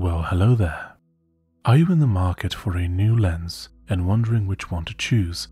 Well, hello there. Are you in the market for a new lens and wondering which one to choose?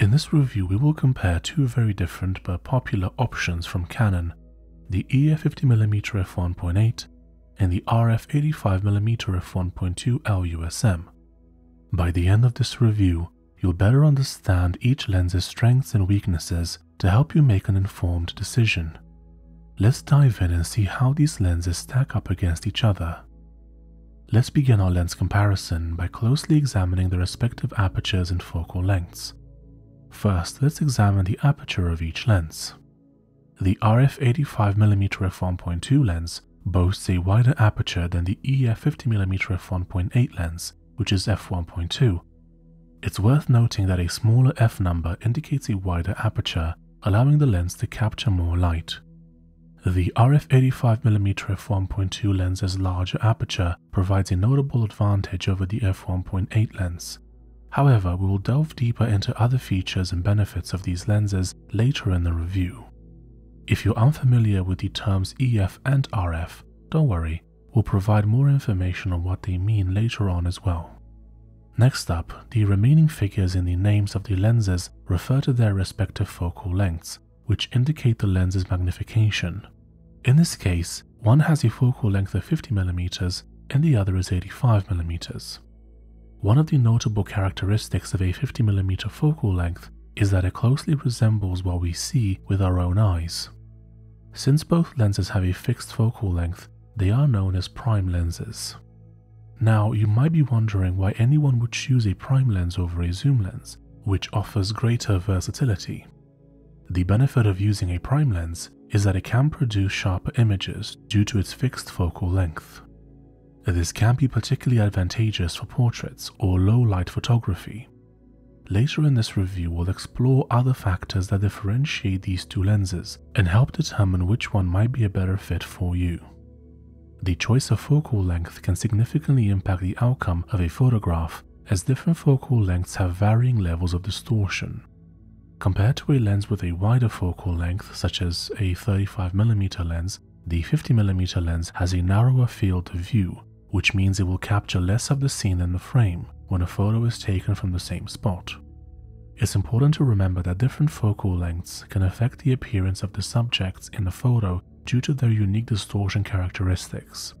In this review, we will compare two very different but popular options from Canon the EF 50mm f1.8 and the RF 85mm f1.2 LUSM. By the end of this review, you'll better understand each lens's strengths and weaknesses to help you make an informed decision. Let's dive in and see how these lenses stack up against each other. Let's begin our lens comparison by closely examining the respective apertures and focal lengths. First, let's examine the aperture of each lens. The RF 85mm f1.2 lens boasts a wider aperture than the EF 50mm f1.8 lens, which is f1.2. It's worth noting that a smaller f number indicates a wider aperture, allowing the lens to capture more light. The RF 85mm f1.2 lens's larger aperture provides a notable advantage over the f1.8 lens. However, we will delve deeper into other features and benefits of these lenses later in the review. If you're unfamiliar with the terms EF and RF, don't worry, we'll provide more information on what they mean later on as well. Next up, the remaining figures in the names of the lenses refer to their respective focal lengths, which indicate the lens's magnification. In this case, one has a focal length of 50mm and the other is 85mm. One of the notable characteristics of a 50mm focal length is that it closely resembles what we see with our own eyes. Since both lenses have a fixed focal length, they are known as prime lenses. Now, you might be wondering why anyone would choose a prime lens over a zoom lens, which offers greater versatility. The benefit of using a prime lens is that it can produce sharper images due to its fixed focal length. This can be particularly advantageous for portraits or low light photography. Later in this review, we'll explore other factors that differentiate these two lenses and help determine which one might be a better fit for you. The choice of focal length can significantly impact the outcome of a photograph as different focal lengths have varying levels of distortion. Compared to a lens with a wider focal length, such as a 35mm lens, the 50mm lens has a narrower field of view, which means it will capture less of the scene in the frame when a photo is taken from the same spot. It's important to remember that different focal lengths can affect the appearance of the subjects in the photo due to their unique distortion characteristics.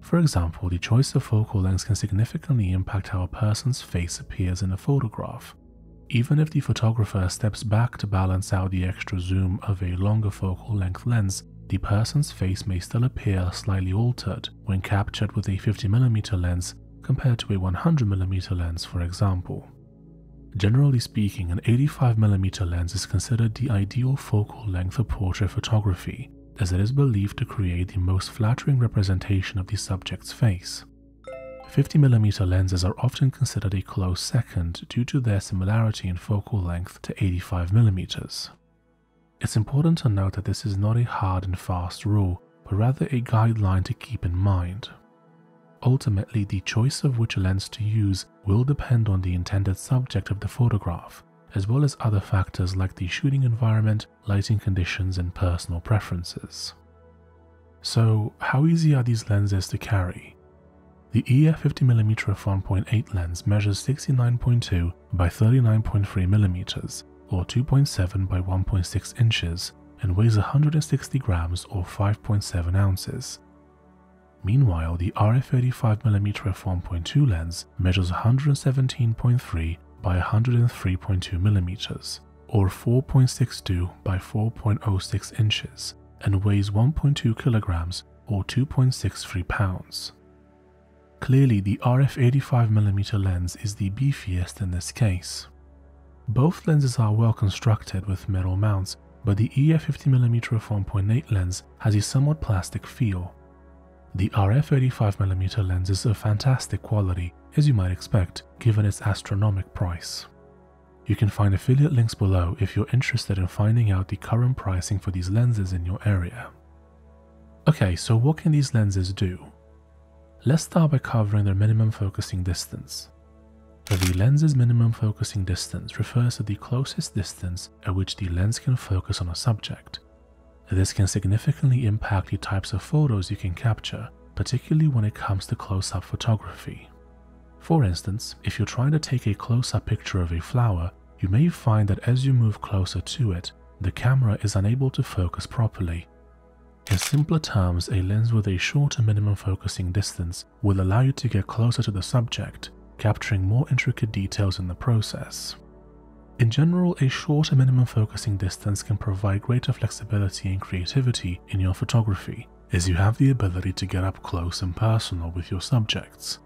For example, the choice of focal lengths can significantly impact how a person's face appears in a photograph, even if the photographer steps back to balance out the extra zoom of a longer focal length lens, the person's face may still appear slightly altered when captured with a 50mm lens compared to a 100mm lens, for example. Generally speaking, an 85mm lens is considered the ideal focal length for portrait photography, as it is believed to create the most flattering representation of the subject's face. 50mm lenses are often considered a close second due to their similarity in focal length to 85mm. It's important to note that this is not a hard and fast rule, but rather a guideline to keep in mind. Ultimately, the choice of which lens to use will depend on the intended subject of the photograph, as well as other factors like the shooting environment, lighting conditions, and personal preferences. So, how easy are these lenses to carry? The EF 50mm f1.8 lens measures 69.2 by 39.3mm or 2.7 by 1.6 inches and weighs 160 grams or 5.7 ounces. Meanwhile, the RF 35mm f1.2 lens measures 117.3 by 103.2mm or 4.62 by 4.06 inches and weighs 1.2 kilograms or 2.63 pounds. Clearly, the RF 85mm lens is the beefiest in this case. Both lenses are well constructed with metal mounts, but the EF 50mm f1.8 lens has a somewhat plastic feel. The RF 85mm lens is of fantastic quality, as you might expect, given its astronomical price. You can find affiliate links below if you're interested in finding out the current pricing for these lenses in your area. Okay, so what can these lenses do? Let's start by covering their minimum focusing distance. The lens's minimum focusing distance refers to the closest distance at which the lens can focus on a subject. This can significantly impact the types of photos you can capture, particularly when it comes to close-up photography. For instance, if you're trying to take a close-up picture of a flower, you may find that as you move closer to it, the camera is unable to focus properly. In simpler terms, a lens with a shorter minimum focusing distance will allow you to get closer to the subject, capturing more intricate details in the process. In general, a shorter minimum focusing distance can provide greater flexibility and creativity in your photography, as you have the ability to get up close and personal with your subjects.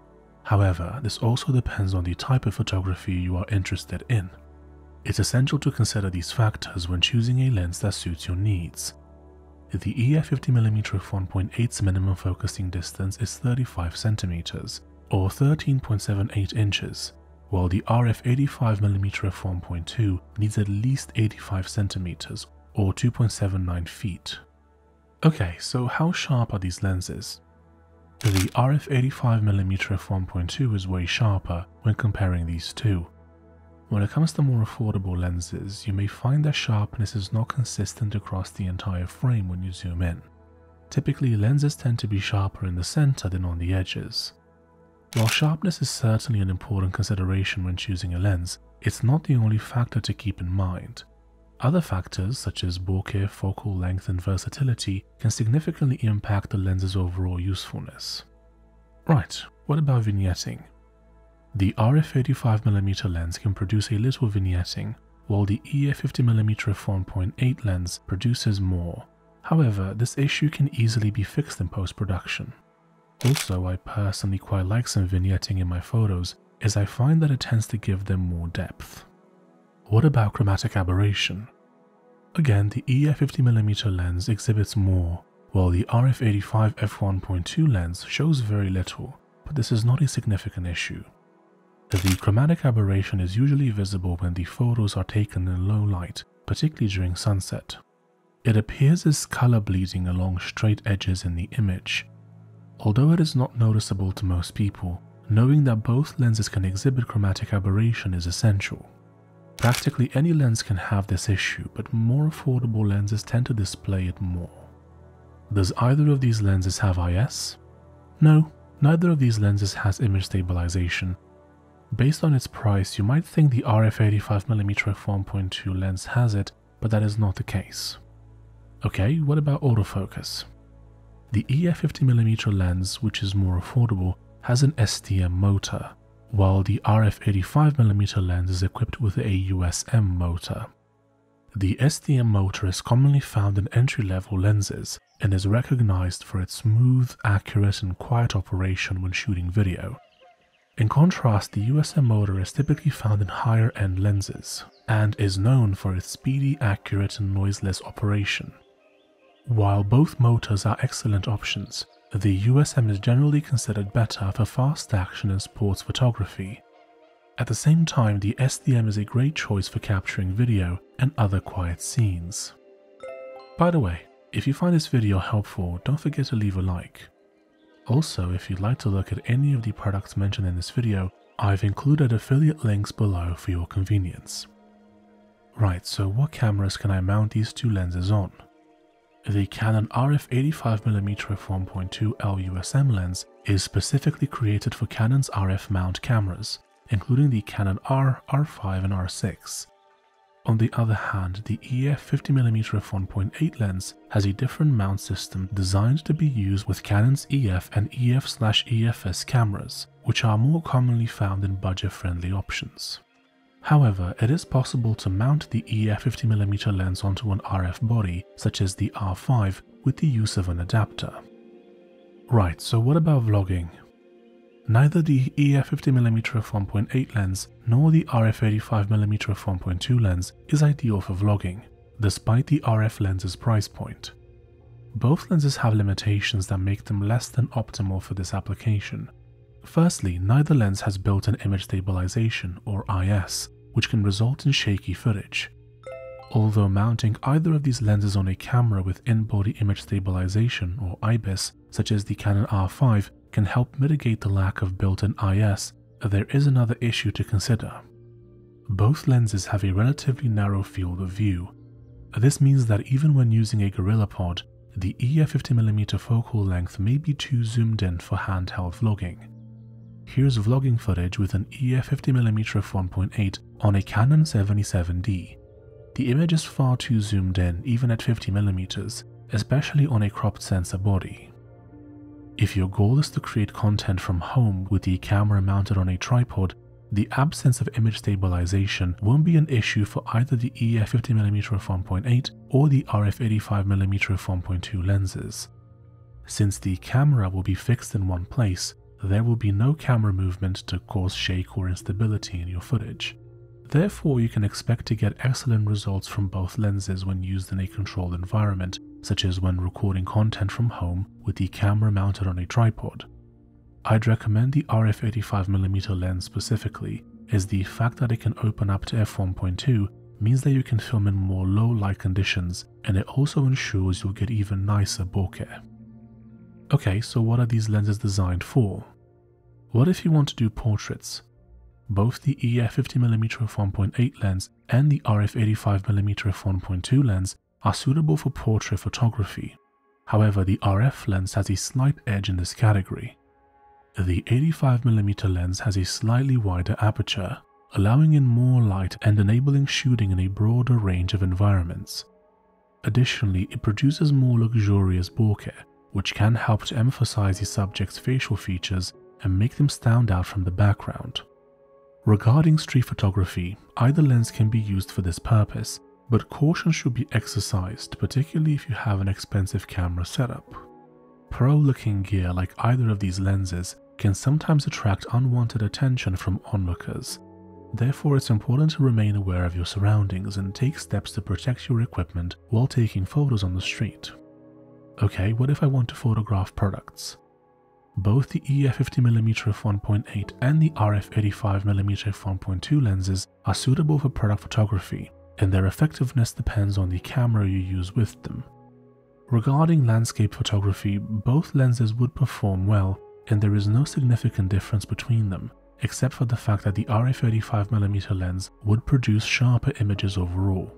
However, this also depends on the type of photography you are interested in. It's essential to consider these factors when choosing a lens that suits your needs. The EF 50mm f1.8's minimum focusing distance is 35 cm or 13.78 inches, while the RF 85mm f1.2 needs at least 85 cm or 2.79 feet. Okay, so how sharp are these lenses? The RF 85mm f1.2 is way sharper when comparing these two, when it comes to more affordable lenses, you may find that sharpness is not consistent across the entire frame when you zoom in. Typically, lenses tend to be sharper in the center than on the edges. While sharpness is certainly an important consideration when choosing a lens, it's not the only factor to keep in mind. Other factors, such as bokeh, focal length, and versatility, can significantly impact the lens's overall usefulness. Right, what about vignetting? The RF85mm lens can produce a little vignetting, while the EF50mm f1.8 lens produces more. However, this issue can easily be fixed in post-production. Also, I personally quite like some vignetting in my photos as I find that it tends to give them more depth. What about chromatic aberration? Again, the EF50mm lens exhibits more, while the RF85 f1.2 lens shows very little, but this is not a significant issue. The chromatic aberration is usually visible when the photos are taken in low light, particularly during sunset. It appears as color bleeding along straight edges in the image. Although it is not noticeable to most people, knowing that both lenses can exhibit chromatic aberration is essential. Practically any lens can have this issue, but more affordable lenses tend to display it more. Does either of these lenses have IS? No, neither of these lenses has image stabilization, Based on its price, you might think the RF85mm f1.2 lens has it, but that is not the case. Okay, what about autofocus? The EF50mm lens, which is more affordable, has an STM motor, while the RF85mm lens is equipped with a USM motor. The STM motor is commonly found in entry-level lenses and is recognized for its smooth, accurate and quiet operation when shooting video. In contrast, the USM motor is typically found in higher end lenses and is known for its speedy, accurate, and noiseless operation. While both motors are excellent options, the USM is generally considered better for fast action and sports photography. At the same time, the STM is a great choice for capturing video and other quiet scenes. By the way, if you find this video helpful, don't forget to leave a like. Also, if you'd like to look at any of the products mentioned in this video, I've included affiliate links below for your convenience. Right, so what cameras can I mount these two lenses on? The Canon RF 85mm f1.2 LUSM lens is specifically created for Canon's RF mount cameras, including the Canon R, R5 and R6. On the other hand, the EF 50mm f1.8 lens has a different mount system designed to be used with Canon's EF and EF/EFS cameras, which are more commonly found in budget-friendly options. However, it is possible to mount the EF 50mm lens onto an RF body, such as the R5, with the use of an adapter. Right, so what about vlogging? Neither the EF50mm f1.8 lens nor the RF85mm f1.2 lens is ideal for vlogging, despite the RF lens's price point. Both lenses have limitations that make them less than optimal for this application. Firstly, neither lens has built-in image stabilization or IS, which can result in shaky footage. Although mounting either of these lenses on a camera with in-body image stabilization or IBIS, such as the Canon R5, can help mitigate the lack of built-in IS, there is another issue to consider. Both lenses have a relatively narrow field of view. This means that even when using a GorillaPod, the EF 50mm focal length may be too zoomed in for handheld vlogging. Here's vlogging footage with an EF 50mm f1.8 on a Canon 77D. The image is far too zoomed in even at 50mm, especially on a cropped sensor body. If your goal is to create content from home with the camera mounted on a tripod, the absence of image stabilization won't be an issue for either the EF 50mm f1.8 or the RF 85mm f1.2 lenses. Since the camera will be fixed in one place, there will be no camera movement to cause shake or instability in your footage. Therefore, you can expect to get excellent results from both lenses when used in a controlled environment, such as when recording content from home with the camera mounted on a tripod. I'd recommend the RF 85mm lens specifically, as the fact that it can open up to f1.2 means that you can film in more low light conditions and it also ensures you'll get even nicer bokeh. Okay, so what are these lenses designed for? What if you want to do portraits? Both the EF 50mm f1.8 lens and the RF 85mm f1.2 lens are suitable for portrait photography. However, the RF lens has a slight edge in this category. The 85mm lens has a slightly wider aperture, allowing in more light and enabling shooting in a broader range of environments. Additionally, it produces more luxurious bokeh, which can help to emphasize the subject's facial features and make them stand out from the background. Regarding street photography, either lens can be used for this purpose, but caution should be exercised, particularly if you have an expensive camera setup. Pro looking gear like either of these lenses can sometimes attract unwanted attention from onlookers. Therefore, it's important to remain aware of your surroundings and take steps to protect your equipment while taking photos on the street. Okay, what if I want to photograph products? Both the EF 50mm f1.8 and the RF 85mm f1.2 lenses are suitable for product photography and their effectiveness depends on the camera you use with them. Regarding landscape photography, both lenses would perform well, and there is no significant difference between them, except for the fact that the RF85mm lens would produce sharper images overall.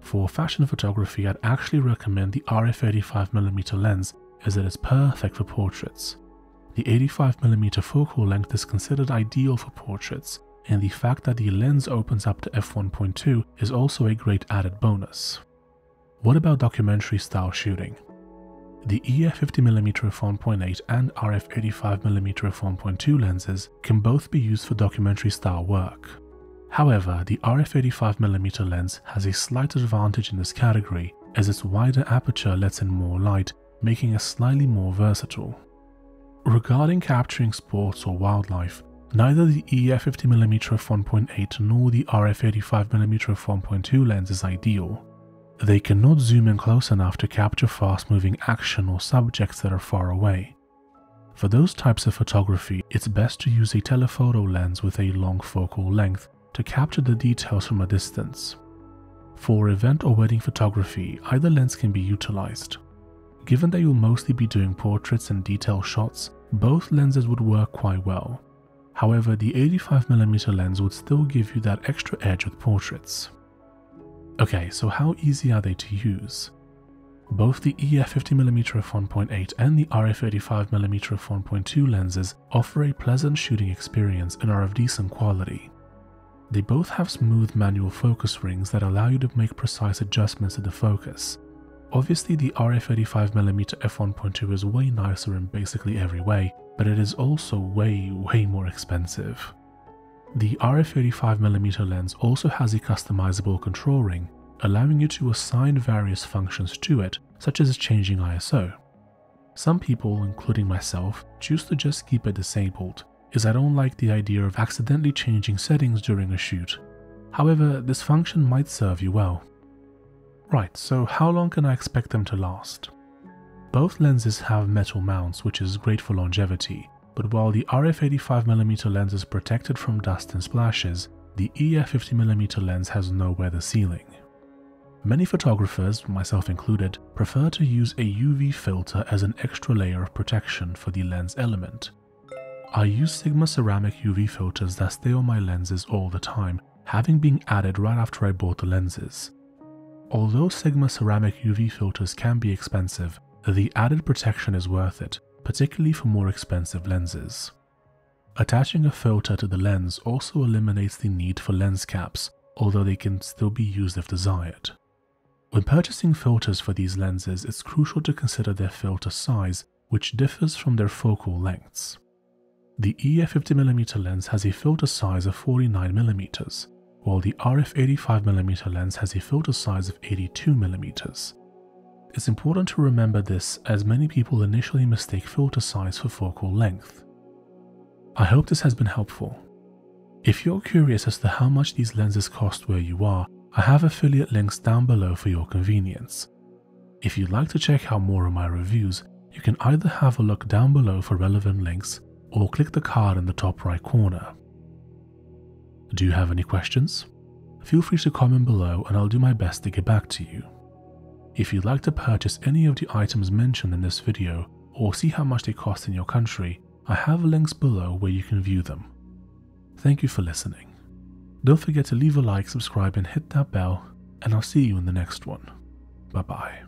For fashion photography, I'd actually recommend the RF85mm lens as it is perfect for portraits. The 85mm focal length is considered ideal for portraits, and the fact that the lens opens up to f1.2 is also a great added bonus. What about documentary style shooting? The EF 50mm f1.8 and RF 85mm f1.2 lenses can both be used for documentary style work. However, the RF 85mm lens has a slight advantage in this category as its wider aperture lets in more light, making it slightly more versatile. Regarding capturing sports or wildlife, Neither the EF 50mm f1.8 nor the RF 85mm f1.2 lens is ideal. They cannot zoom in close enough to capture fast moving action or subjects that are far away. For those types of photography, it's best to use a telephoto lens with a long focal length to capture the details from a distance. For event or wedding photography, either lens can be utilized. Given that you'll mostly be doing portraits and detail shots, both lenses would work quite well. However, the 85mm lens would still give you that extra edge with portraits. Okay, so how easy are they to use? Both the EF 50mm f1.8 and the RF 85mm f1.2 lenses offer a pleasant shooting experience and are of decent quality. They both have smooth manual focus rings that allow you to make precise adjustments to the focus. Obviously the RF 85mm f1.2 is way nicer in basically every way, but it is also way, way more expensive. The RF35mm lens also has a customizable control ring, allowing you to assign various functions to it, such as changing ISO. Some people, including myself, choose to just keep it disabled, as I don't like the idea of accidentally changing settings during a shoot. However, this function might serve you well. Right, so how long can I expect them to last? Both lenses have metal mounts which is great for longevity, but while the RF85mm lens is protected from dust and splashes, the EF50mm lens has no weather sealing. Many photographers, myself included, prefer to use a UV filter as an extra layer of protection for the lens element. I use Sigma ceramic UV filters that stay on my lenses all the time, having been added right after I bought the lenses. Although Sigma ceramic UV filters can be expensive, the added protection is worth it, particularly for more expensive lenses. Attaching a filter to the lens also eliminates the need for lens caps, although they can still be used if desired. When purchasing filters for these lenses, it's crucial to consider their filter size, which differs from their focal lengths. The EF 50mm lens has a filter size of 49mm, while the RF 85mm lens has a filter size of 82mm. It's important to remember this as many people initially mistake filter size for focal length. I hope this has been helpful. If you're curious as to how much these lenses cost where you are, I have affiliate links down below for your convenience. If you'd like to check out more of my reviews, you can either have a look down below for relevant links or click the card in the top right corner. Do you have any questions? Feel free to comment below and I'll do my best to get back to you. If you'd like to purchase any of the items mentioned in this video or see how much they cost in your country, I have links below where you can view them. Thank you for listening. Don't forget to leave a like, subscribe, and hit that bell, and I'll see you in the next one. Bye bye.